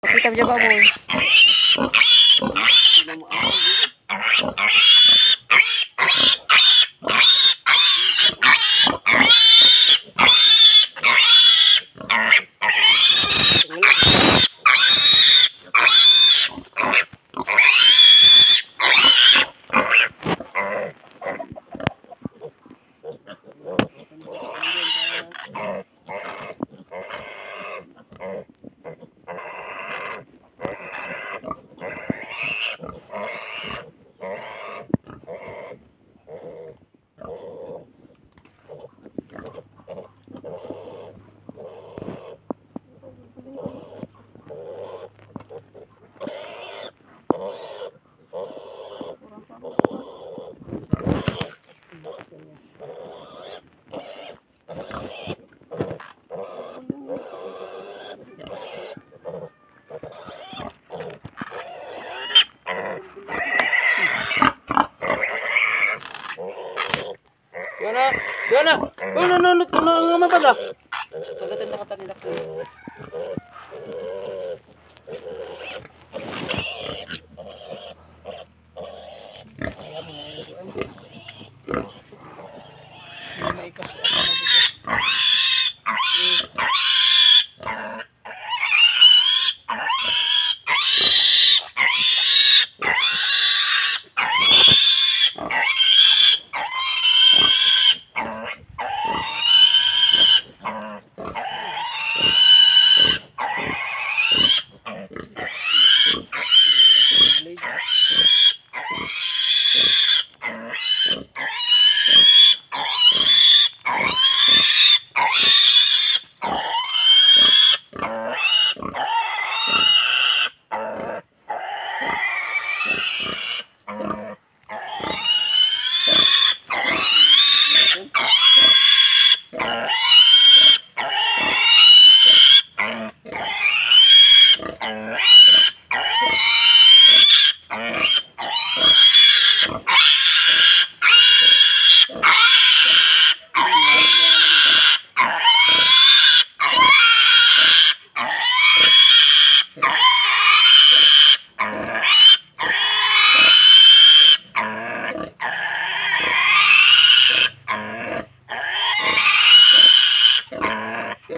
Kita jawab boy. Wala. Wala, wala, wala, wala, wala, wala,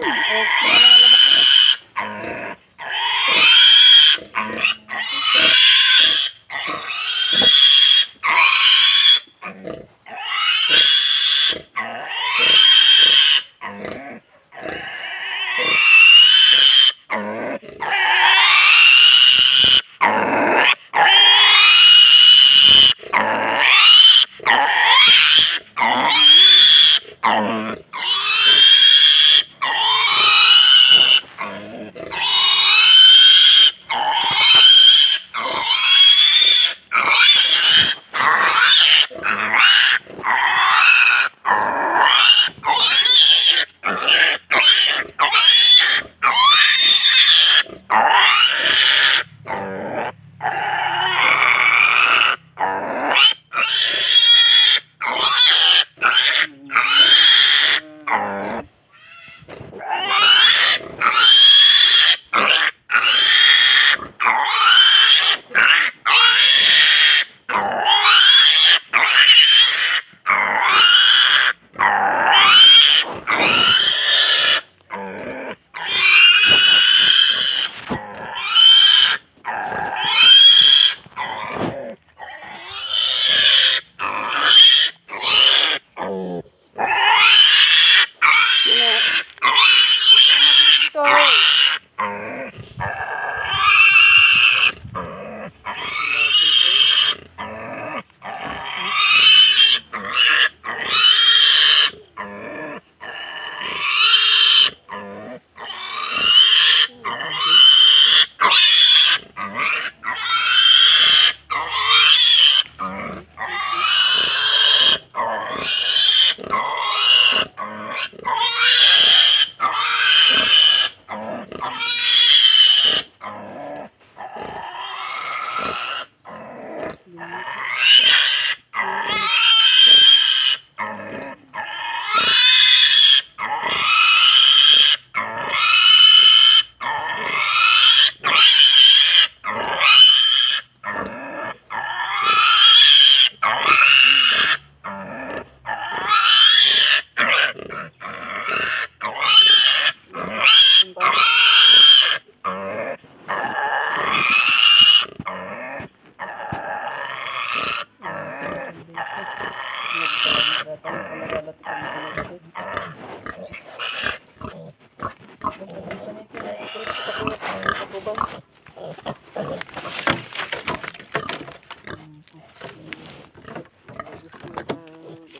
Okay.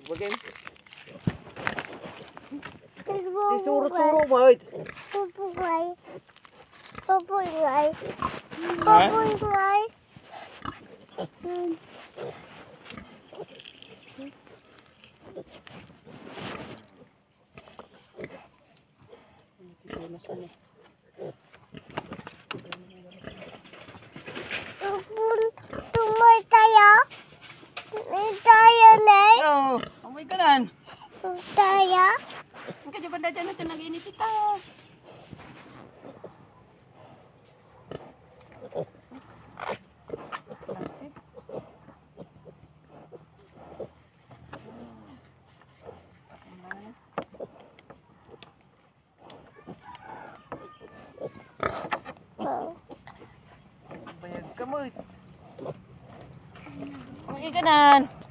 Bugin. Disurot-surot mo, oy. Pupuway. Pupuway. Pupuway. Thank you. Amoy ka lan. Tumay tayo. Ang kanya banda dyan natin nag-init ita. Bayag ka mo. Amoy ka nan.